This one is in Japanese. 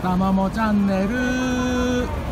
たまもチャンネル。